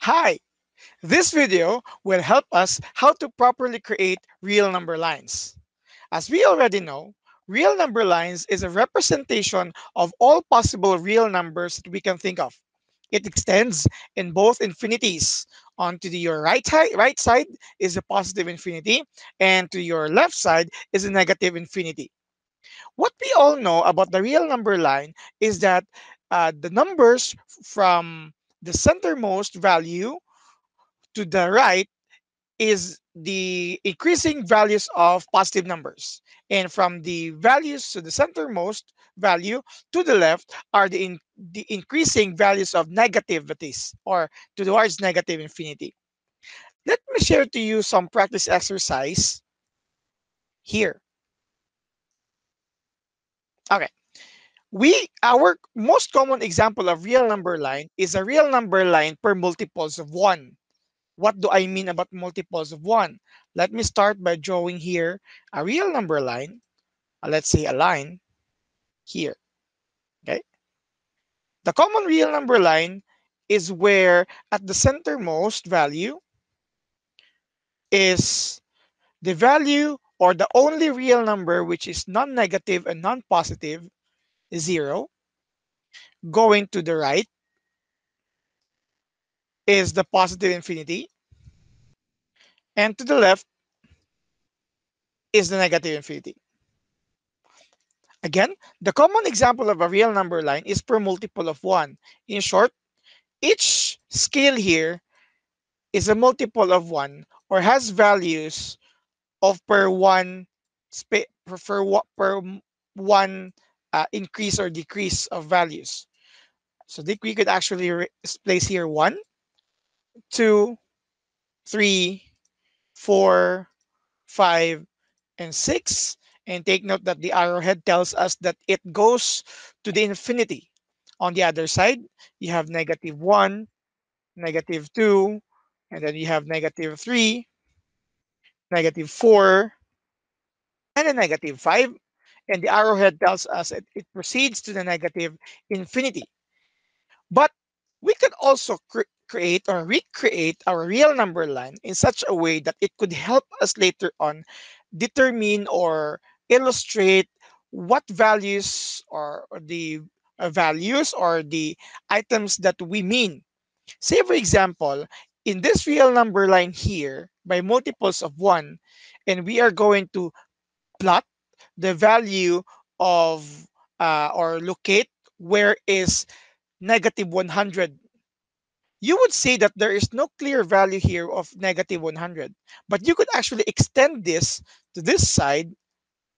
Hi! This video will help us how to properly create real number lines. As we already know, real number lines is a representation of all possible real numbers that we can think of. It extends in both infinities. Onto the, your right, right side is a positive infinity, and to your left side is a negative infinity. What we all know about the real number line is that uh, the numbers from the centermost value to the right is the increasing values of positive numbers. And from the values to the centermost value to the left are the, in, the increasing values of negativities or towards negative infinity. Let me share to you some practice exercise here. Okay. We our most common example of real number line is a real number line per multiples of 1. What do I mean about multiples of 1? Let me start by drawing here a real number line. Uh, let's say a line here. Okay. The common real number line is where at the centermost value is the value or the only real number which is non-negative and non-positive 0. Going to the right is the positive infinity. And to the left is the negative infinity. Again, the common example of a real number line is per multiple of 1. In short, each scale here is a multiple of 1 or has values of per 1 space per, per 1 uh, increase or decrease of values. So we could actually place here 1, 2, 3, 4, 5, and 6. And take note that the arrowhead tells us that it goes to the infinity. On the other side, you have negative 1, negative 2, and then you have negative 3, negative 4, and a negative 5 and the arrowhead tells us it, it proceeds to the negative infinity. But we could also cre create or recreate our real number line in such a way that it could help us later on determine or illustrate what values or, or the uh, values or the items that we mean. Say, for example, in this real number line here, by multiples of 1, and we are going to plot the value of uh, or locate where is negative 100 you would say that there is no clear value here of negative 100 but you could actually extend this to this side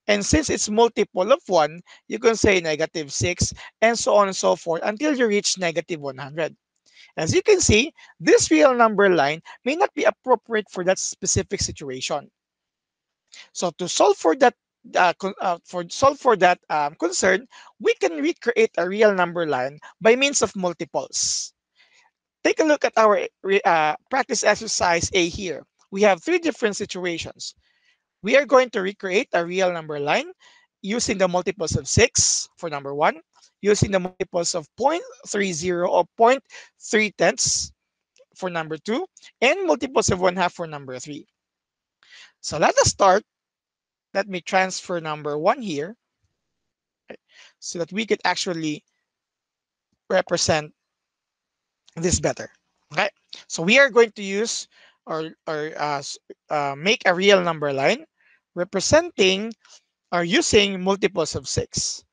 and since it's multiple of 1 you can say negative 6 and so on and so forth until you reach negative 100 as you can see this real number line may not be appropriate for that specific situation. So to solve for that uh, uh, for solve for that um, concern, we can recreate a real number line by means of multiples. Take a look at our uh, practice exercise A here. We have three different situations. We are going to recreate a real number line using the multiples of 6 for number 1, using the multiples of 0.30 or 0.3 tenths for number 2, and multiples of 1 half for number 3. So let us start let me transfer number one here so that we could actually represent this better. Okay, so we are going to use or, or uh, uh, make a real number line representing or using multiples of 6.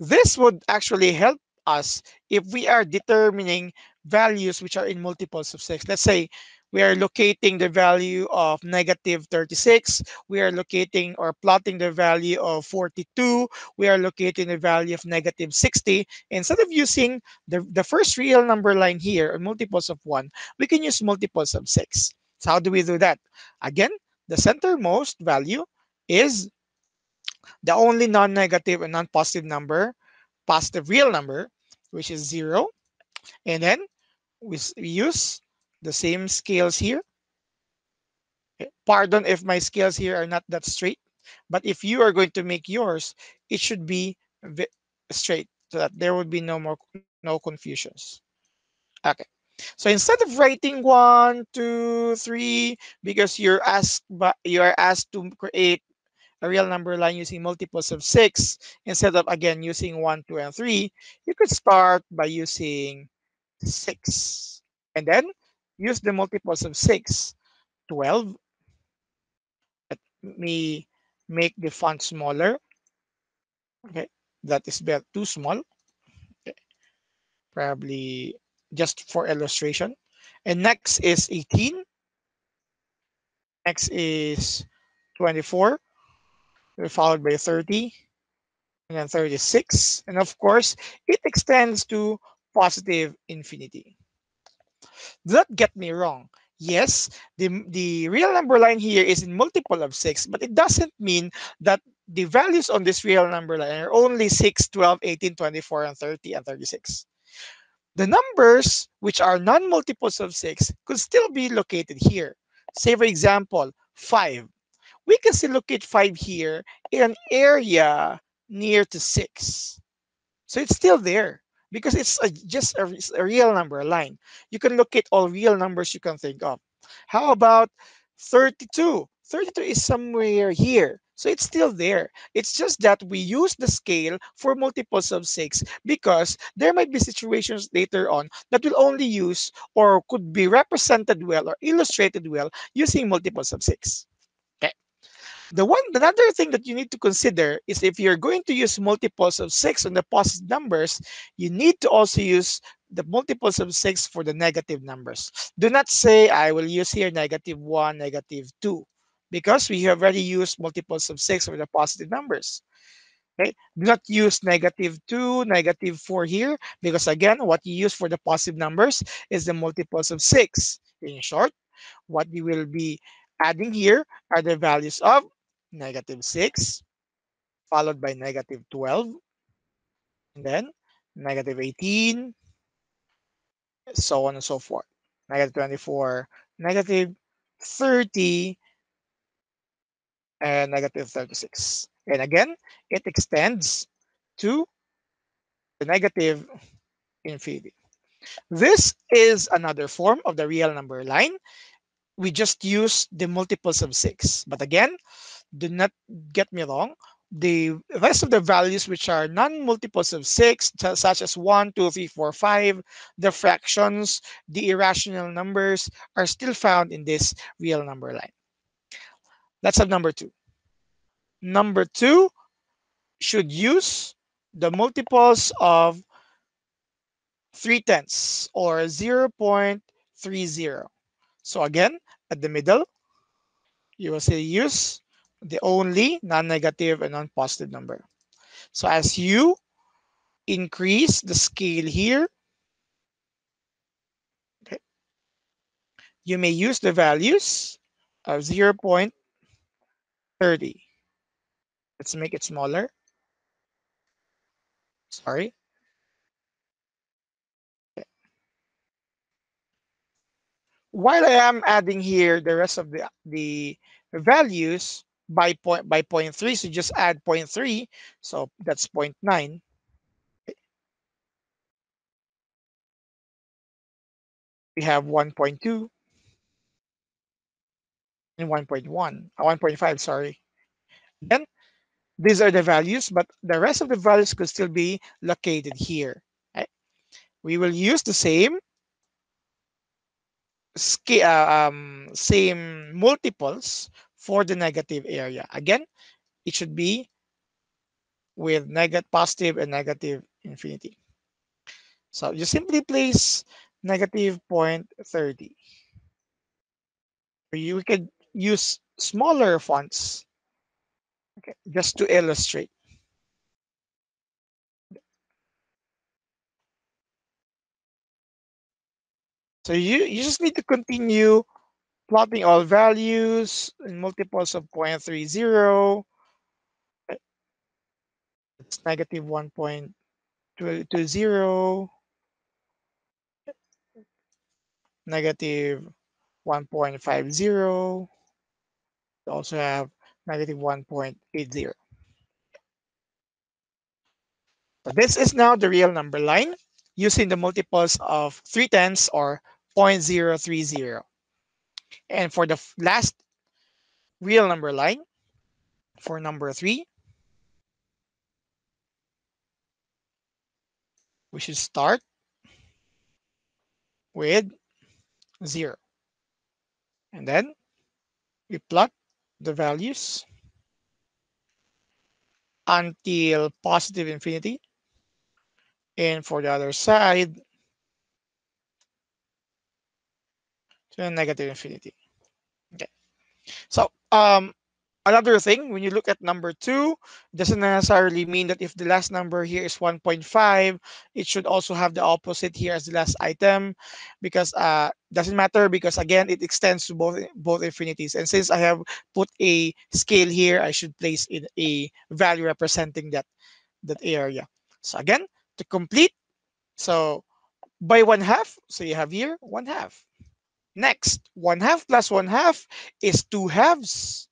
This would actually help us if we are determining values which are in multiples of 6. Let's say we are locating the value of negative 36. We are locating or plotting the value of 42. We are locating the value of negative 60. Instead of using the, the first real number line here, or multiples of 1, we can use multiples of 6. So how do we do that? Again, the centermost value is the only non-negative and non-positive number, positive real number, which is 0. And then we, we use the same scales here. Pardon if my scales here are not that straight, but if you are going to make yours, it should be straight so that there would be no more no confusions. Okay, So instead of writing one, two, three, because you're asked, but you are asked to create a real number line using multiples of six, instead of again using one, two, and three, you could start by using six, and then use the multiples of six. 12. Let me make the font smaller. Okay, that is bit too small. Okay. Probably just for illustration. And next is 18. Next is 24, followed by 30, and then 36. And of course, it extends to positive infinity. Do not get me wrong. Yes, the, the real number line here is in multiple of 6, but it doesn't mean that the values on this real number line are only 6, 12, 18, 24, and 30, and 36. The numbers which are non-multiples of 6 could still be located here. Say, for example, 5. We can still locate 5 here in an area near to 6. So it's still there because it's a, just a, a real number line. You can look at all real numbers you can think of. How about 32? 32 is somewhere here. So it's still there. It's just that we use the scale for multiples of 6 because there might be situations later on that will only use or could be represented well or illustrated well using multiples of 6. The one another thing that you need to consider is if you're going to use multiples of 6 on the positive numbers, you need to also use the multiples of 6 for the negative numbers. Do not say I will use here negative 1, negative 2 because we have already used multiples of 6 for the positive numbers. Okay, do not use negative 2, negative 4 here because again, what you use for the positive numbers is the multiples of 6. In short, what you will be adding here are the values of negative 6, followed by negative 12, and then negative 18, so on and so forth. Negative 24, negative 30, and negative 36. And again, it extends to the negative infinity. This is another form of the real number line. We just use the multiples of 6. But again, do not get me wrong. The rest of the values which are non-multiples of 6, such as 1, 2, 3, 4, 5, the fractions, the irrational numbers, are still found in this real number line. Let's have number two. Number two should use the multiples of 3 tenths or 0 0.30. So again, at the middle, you will say use the only non-negative and non-positive number. So as you increase the scale here, okay, you may use the values of 0 30. Let's make it smaller. Sorry. While I am adding here the rest of the, the values by point by point three, so just add point three, so that's point nine. We have 1.2 and 1.1, uh, 1.5, sorry. Then these are the values, but the rest of the values could still be located here. Right? We will use the same uh, um, same multiples for the negative area. Again, it should be with negative, positive, and negative infinity. So you simply place negative 0.30. You could use smaller fonts okay, just to illustrate. So you, you just need to continue plotting all values in multiples of 0.30. It's negative 1.20, negative 1.50, We also have negative 1.80. So this is now the real number line. using the multiples of 3 tenths or 0.030. And for the last real number line, for number 3, we should start with 0. And then we plot the values until positive infinity. And for the other side, to negative infinity. Okay. So um, another thing, when you look at number two, doesn't necessarily mean that if the last number here is 1.5, it should also have the opposite here as the last item, because uh, doesn't matter because again it extends to both both infinities. And since I have put a scale here, I should place in a value representing that that area. So again, to complete, so by one half, so you have here one half. Next, one half plus one half is two halves.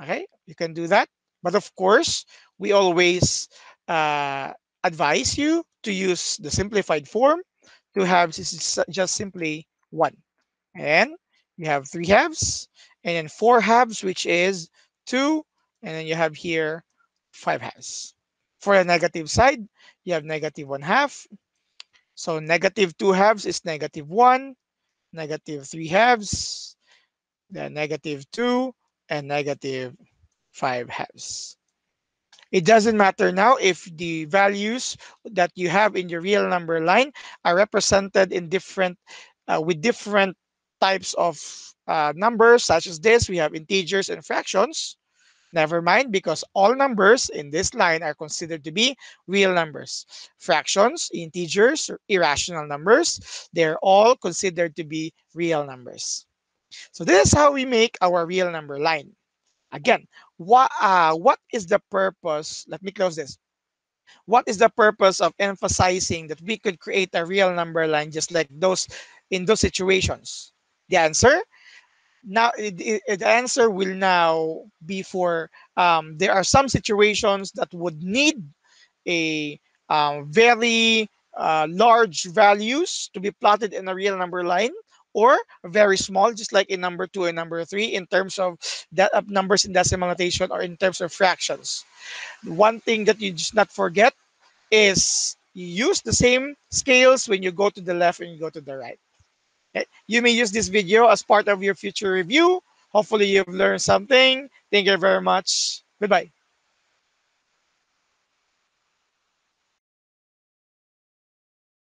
Okay, you can do that. But of course, we always uh, advise you to use the simplified form. Two halves is just simply one. And you have three halves, and then four halves, which is two, and then you have here five halves. For the negative side, you have negative one half. So negative two halves is negative one, negative 3 halves, then negative 2, and negative 5 halves. It doesn't matter now if the values that you have in your real number line are represented in different, uh, with different types of uh, numbers, such as this. We have integers and fractions. Never mind, because all numbers in this line are considered to be real numbers. Fractions, integers, irrational numbers, they're all considered to be real numbers. So this is how we make our real number line. Again, what, uh, what is the purpose? Let me close this. What is the purpose of emphasizing that we could create a real number line just like those in those situations? The answer, now the answer will now be for um, there are some situations that would need a um, very uh, large values to be plotted in a real number line or very small just like in number two and number three in terms of that of numbers in decimal notation or in terms of fractions. One thing that you just not forget is you use the same scales when you go to the left and you go to the right Eh, you may use this video as part of your future review. Hopefully you've learned something. Thank you very much. Goodbye.